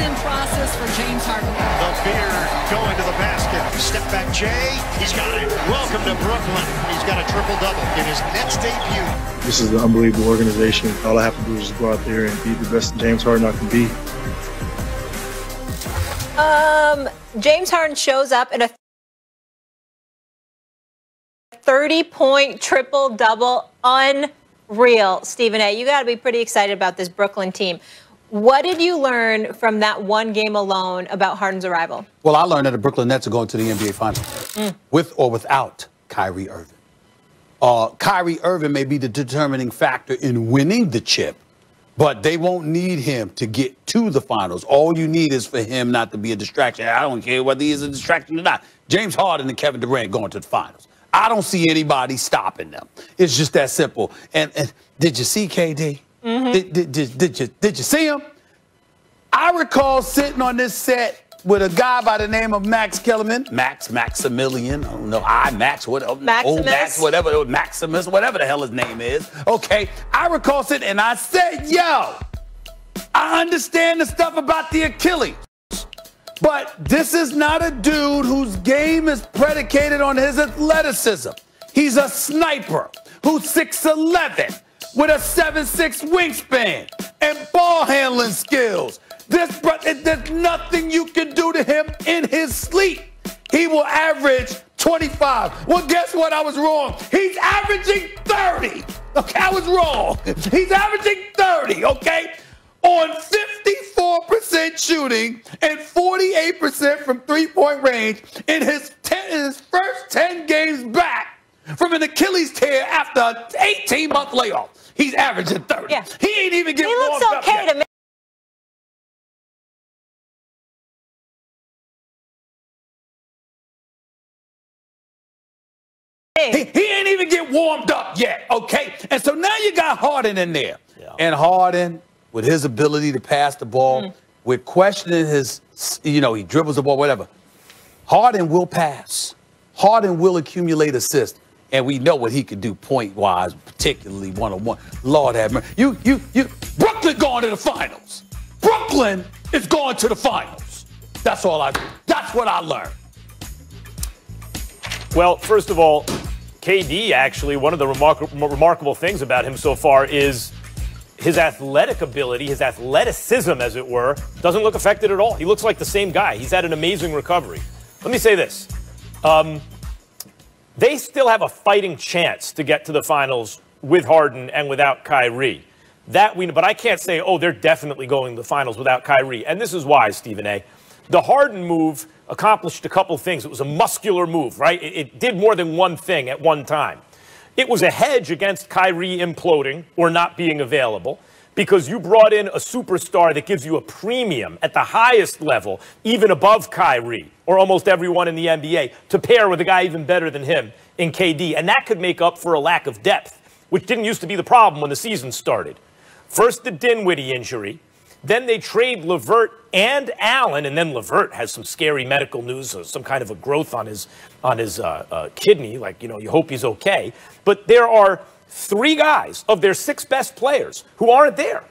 in process for James Harden. The beard going to the basket. Step back, Jay. He's got it. Welcome to Brooklyn. He's got a triple double in his Nets debut. This is an unbelievable organization. All I have to do is just go out there and be the best James Harden I can be. Um, James Harden shows up in a 30 point triple double. Unreal. Stephen A., you got to be pretty excited about this Brooklyn team. What did you learn from that one game alone about Harden's arrival? Well, I learned that the Brooklyn Nets are going to the NBA Finals Mm. with or without Kyrie Irving. Uh, Kyrie Irving may be the determining factor in winning the chip, but they won't need him to get to the finals. All you need is for him not to be a distraction. I don't care whether he's a distraction or not. James Harden and Kevin Durant going to the finals. I don't see anybody stopping them. It's just that simple. And, and did you see KD? Mm-hmm. Did, did, did, did you did you see him? I recall sitting on this set with a guy by the name of Max Kellerman, Max Maximilian, I don't know, I Max, what, oh, old Max, whatever, oh, Maximus, whatever the hell his name is. Okay, I recall sitting and I said, yo, I understand the stuff about the Achilles. But this is not a dude whose game is predicated on his athleticism. He's a sniper who's 6'11 with a 7'6 wingspan and ball handling skills. This bro- there's nothing you can do to him in his sleep. He will average 25. Well, guess what? I was wrong. He's averaging 30. Okay, I was wrong. He's averaging 30, okay? On 54% shooting and 48% from three-point range in his, 10, in his first 10 games back from an Achilles tear after an 18-month layoff. He's averaging 30. Yeah. He ain't even getting He looks okay yet. to me. He, he ain't even get warmed up yet, okay? And so now you got Harden in there. And Harden, with his ability to pass the ball, Mm. we're questioning his, you know, he dribbles the ball, whatever. Harden will pass. Harden will accumulate assists. And we know what he can do point wise, particularly one on one. Lord have mercy. You, you, you, Brooklyn going to the finals. Brooklyn is going to the finals. That's all I. That's what I learned. Well, first of all, KD actually, one of the remark- remarkable things about him so far is his athletic ability, his athleticism, as it were, doesn't look affected at all. He looks like the same guy. He's had an amazing recovery. Let me say this. Um, they still have a fighting chance to get to the finals with Harden and without Kyrie. That we, but I can't say, oh, they're definitely going to the finals without Kyrie. And this is why, Stephen A. The Harden move accomplished a couple things. It was a muscular move, right? It, it did more than one thing at one time. It was a hedge against Kyrie imploding or not being available because you brought in a superstar that gives you a premium at the highest level, even above Kyrie or almost everyone in the NBA, to pair with a guy even better than him in KD. And that could make up for a lack of depth, which didn't used to be the problem when the season started. First, the Dinwiddie injury. Then they trade LeVert and Allen, and then LeVert has some scary medical news, some kind of a growth on his on his uh, uh, kidney. Like you know, you hope he's okay. But there are three guys of their six best players who aren't there.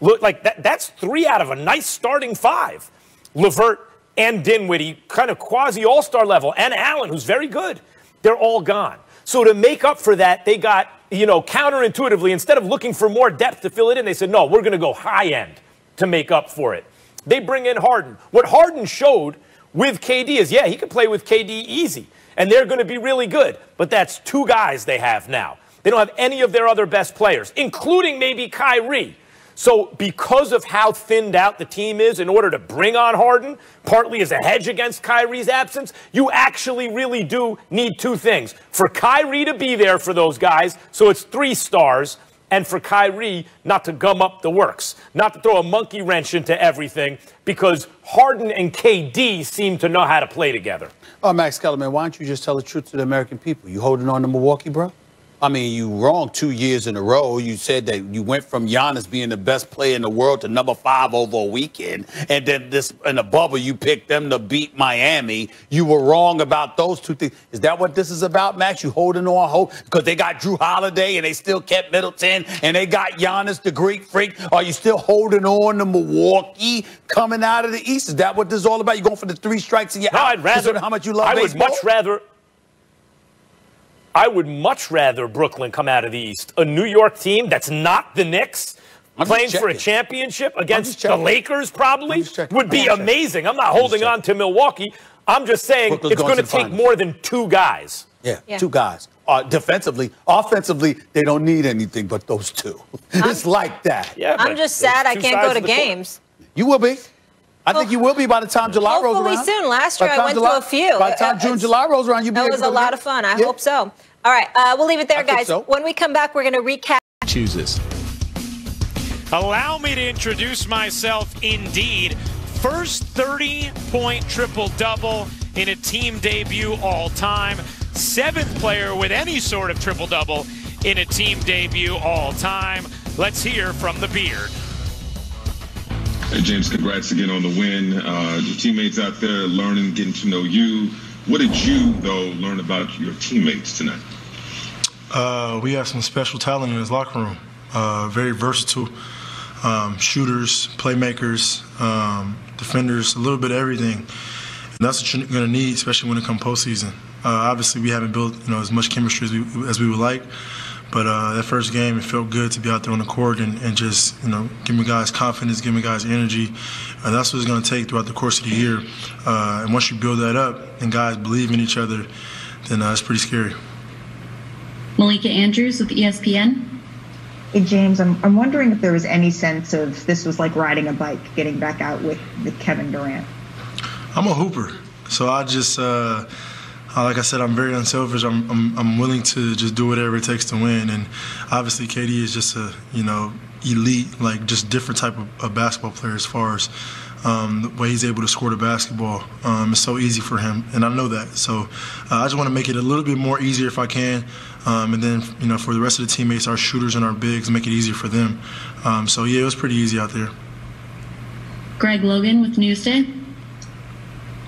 Look, like that, that's three out of a nice starting five. LeVert and Dinwiddie, kind of quasi All Star level, and Allen, who's very good. They're all gone. So to make up for that, they got you know counterintuitively instead of looking for more depth to fill it in, they said no, we're going to go high end to make up for it. They bring in Harden. What Harden showed with KD is, yeah, he can play with KD easy, and they're going to be really good. But that's two guys they have now. They don't have any of their other best players, including maybe Kyrie. So, because of how thinned out the team is, in order to bring on Harden, partly as a hedge against Kyrie's absence, you actually really do need two things. For Kyrie to be there for those guys, so it's three stars, and for Kyrie not to gum up the works, not to throw a monkey wrench into everything, because Harden and KD seem to know how to play together. Oh, Max Kellerman, why don't you just tell the truth to the American people? You holding on to Milwaukee, bro? I mean, you wrong two years in a row. You said that you went from Giannis being the best player in the world to number five over a weekend, and then this in the bubble you picked them to beat Miami. You were wrong about those two things. Is that what this is about, Max? You holding on hope because they got Jrue Holiday and they still kept Middleton and they got Giannis the Greek freak. Are you still holding on to Milwaukee coming out of the East? Is that what this is all about? You going for the three strikes and you're No, out? I'd rather. how much you love I would baseball? much rather. I would much rather Brooklyn come out of the East. A New York team that's not the Knicks. I'm Playing for a championship against the. Lakers, probably would be I'm just checking. amazing. I'm not holding checking. on to Milwaukee. I'm just saying Brooklyn's it's going going to to take finals. more than two guys. Yeah, Yeah. two guys. Uh, defensively, offensively, they don't need anything but those two. it's like that. Yeah, I'm just sad I can't go to of the court. games. You will be. I think you will be by the time July rolls around. Hopefully around. soon. Last year I time went to a few. By the time June, it's- July rolls around, you'll be That able was to a lot of fun. I Yeah. hope so. All right, uh, we'll leave it there, I guys. so. When we come back, we're going to recap. chooses. Allow me to introduce myself indeed. First 30 point triple double in a team debut all time. Seventh player with any sort of triple double in a team debut all time. Let's hear from the beard. Hey, James, congrats again on the win. Uh, your teammates out there learning, getting to know you. What did you, though, learn about your teammates tonight? Uh, we have some special talent in his locker room. Uh, very versatile um, shooters, playmakers, um, defenders, a little bit of everything. And that's what you're going to need, especially when it comes postseason. Uh, obviously, we haven't built you know as much chemistry as we, as we would like, but uh, that first game, it felt good to be out there on the court and, and just you know giving guys confidence, giving guys energy, and that's what it's going to take throughout the course of the year. Uh, and once you build that up and guys believe in each other, then uh, it's pretty scary. Malika Andrews with ESPN. Hey, James, I'm, I'm wondering if there was any sense of this was like riding a bike, getting back out with, with Kevin Durant. I'm a hooper, so I just, uh, uh, like I said, I'm very unselfish. I'm, I'm, I'm willing to just do whatever it takes to win, and obviously, KD is just a, you know, elite, like just different type of, of basketball player as far as um, the way he's able to score the basketball. Um, it's so easy for him, and I know that. So uh, I just want to make it a little bit more easier if I can, um, and then you know, for the rest of the teammates, our shooters and our bigs, make it easier for them. Um, so yeah, it was pretty easy out there. Greg Logan with Newsday.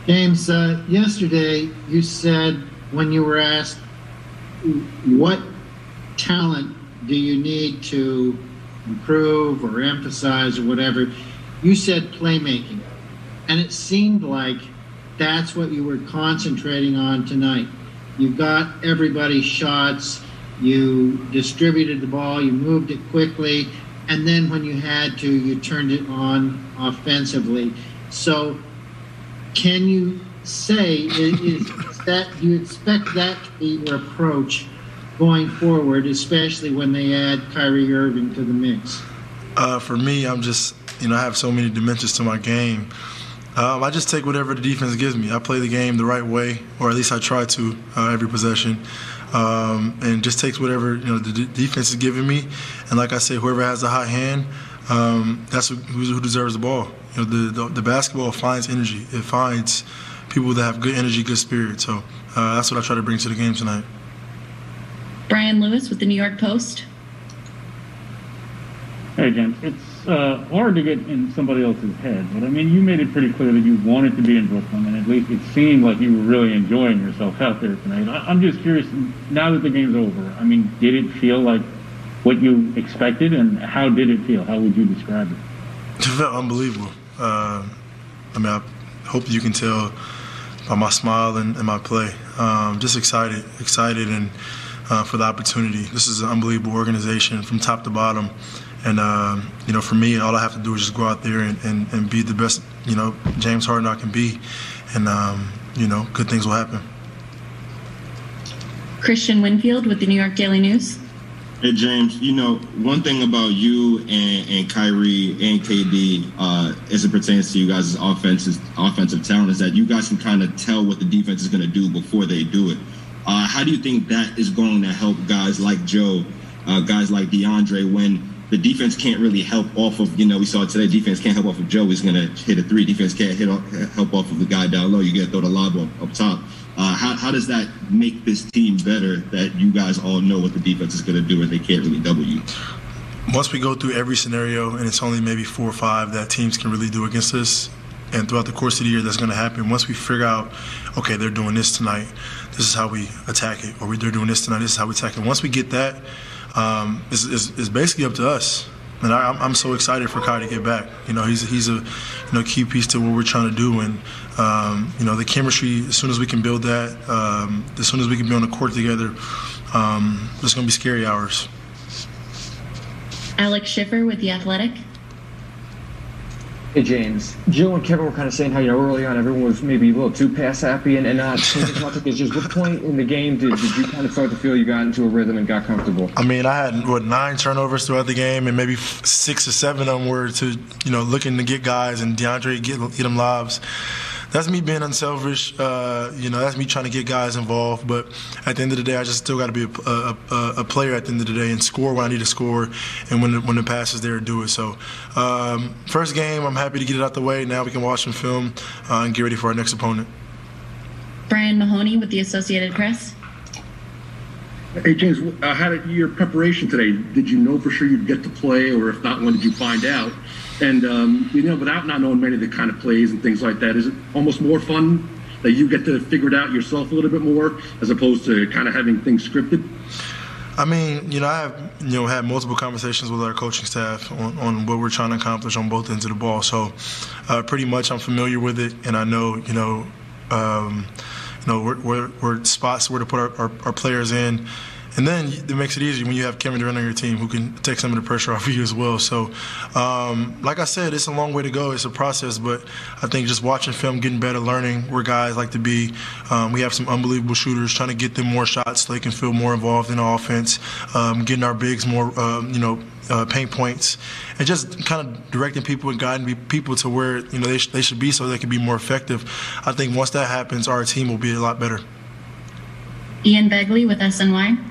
James, uh, yesterday you said when you were asked what talent do you need to improve or emphasize or whatever, you said playmaking. And it seemed like that's what you were concentrating on tonight. You got everybody's shots, you distributed the ball, you moved it quickly, and then when you had to, you turned it on offensively. So can you say is, is that you expect that to be your approach going forward, especially when they add Kyrie Irving to the mix? Uh, for me, I'm just, you know, I have so many dimensions to my game. Um, I just take whatever the defense gives me. I play the game the right way, or at least I try to uh, every possession, um, and just takes whatever you know the d- defense is giving me. And like I say, whoever has a hot hand, um, that's who, who deserves the ball. You know, the, the the basketball finds energy. It finds people that have good energy, good spirit. So uh, that's what I try to bring to the game tonight. Brian Lewis with the New York Post. Hey, James. It's uh, hard to get in somebody else's head, but I mean, you made it pretty clear that you wanted to be in Brooklyn, and at least it seemed like you were really enjoying yourself out there tonight. I- I'm just curious, now that the game's over, I mean, did it feel like what you expected, and how did it feel? How would you describe it? It felt unbelievable. Uh, I mean, I hope you can tell by my smile and, and my play. Um, just excited, excited, and uh, for the opportunity. This is an unbelievable organization from top to bottom. And uh, you know, for me, all I have to do is just go out there and, and, and be the best, you know, James Harden I can be, and um, you know, good things will happen. Christian Winfield with the New York Daily News. Hey James, you know one thing about you and, and Kyrie and KD, uh, as it pertains to you guys' offensive offensive talent, is that you guys can kind of tell what the defense is going to do before they do it. Uh, how do you think that is going to help guys like Joe, uh, guys like DeAndre, when the defense can't really help off of, you know, we saw today, defense can't help off of Joe. He's going to hit a three. Defense can't hit help off of the guy down low. You got to throw the lob up, up top. Uh, how, how does that make this team better that you guys all know what the defense is going to do and they can't really double you? Once we go through every scenario, and it's only maybe four or five that teams can really do against us, and throughout the course of the year, that's going to happen. Once we figure out, okay, they're doing this tonight, this is how we attack it, or they're doing this tonight, this is how we attack it. Once we get that, um, it's, it's, it's basically up to us. And I, I'm so excited for Kai to get back. You know, he's he's a you know key piece to what we're trying to do, and um, you know the chemistry. As soon as we can build that, um, as soon as we can be on the court together, um, it's going to be scary hours. Alex Schiffer with The Athletic. Hey James, Jill and Kevin were kind of saying how you know early on everyone was maybe a little too pass happy and, and not much. Just what point in the game did, did you kind of start to feel you got into a rhythm and got comfortable? I mean, I had what nine turnovers throughout the game, and maybe six or seven of them were to you know looking to get guys and DeAndre get get them lobs that's me being unselfish. Uh, you know, that's me trying to get guys involved. But at the end of the day, I just still got to be a, a, a, player at the end of the day and score when I need to score, and when the, when the pass is there, do it. So, um, first game, I'm happy to get it out the way. Now we can watch some film uh, and get ready for our next opponent. Brian Mahoney with the Associated Press. Hey James, uh, how did your preparation today? Did you know for sure you'd get to play, or if not, when did you find out? And um, you know, without not knowing many of the kind of plays and things like that, is it almost more fun that you get to figure it out yourself a little bit more, as opposed to kind of having things scripted? I mean, you know, I have you know had multiple conversations with our coaching staff on, on what we're trying to accomplish on both ends of the ball. So, uh, pretty much, I'm familiar with it, and I know you know. Um, you know, where, where, where spots where to put our, our, our players in. And then it makes it easy when you have Kevin Durant on your team who can take some of the pressure off of you as well. So, um, like I said, it's a long way to go. It's a process, but I think just watching film, getting better, learning where guys like to be. Um, we have some unbelievable shooters, trying to get them more shots so they can feel more involved in the offense. Um, getting our bigs more, um, you know, uh, paint points, and just kind of directing people and guiding people to where you know they, sh- they should be so they can be more effective. I think once that happens, our team will be a lot better. Ian Begley with SNY.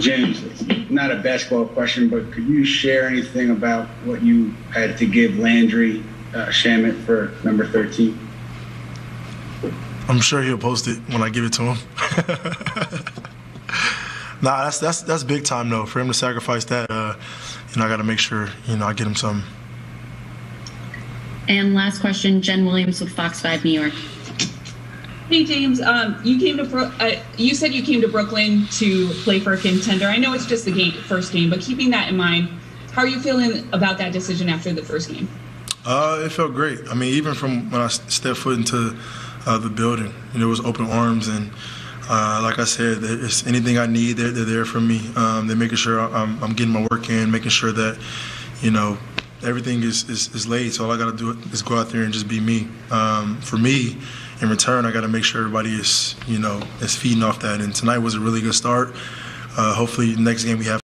James, it's not a basketball question, but could you share anything about what you had to give Landry uh, Shamet for number 13? I'm sure he'll post it when I give it to him. nah, that's that's that's big time though. For him to sacrifice that, uh, you know, I got to make sure you know I get him some. And last question, Jen Williams with Fox 5 New York. Hey James, um, you came to Bro- uh, you said you came to Brooklyn to play for a contender. I know it's just the game, first game, but keeping that in mind, how are you feeling about that decision after the first game? Uh, it felt great. I mean, even from when I stepped foot into uh, the building, you know, it was open arms, and uh, like I said, it's anything I need, they're, they're there for me. Um, they're making sure I'm, I'm getting my work in, making sure that, you know, everything is, is, is laid. So all I got to do is go out there and just be me. Um, for me, in return, I got to make sure everybody is, you know, is feeding off that. And tonight was a really good start. Uh, hopefully, next game we have.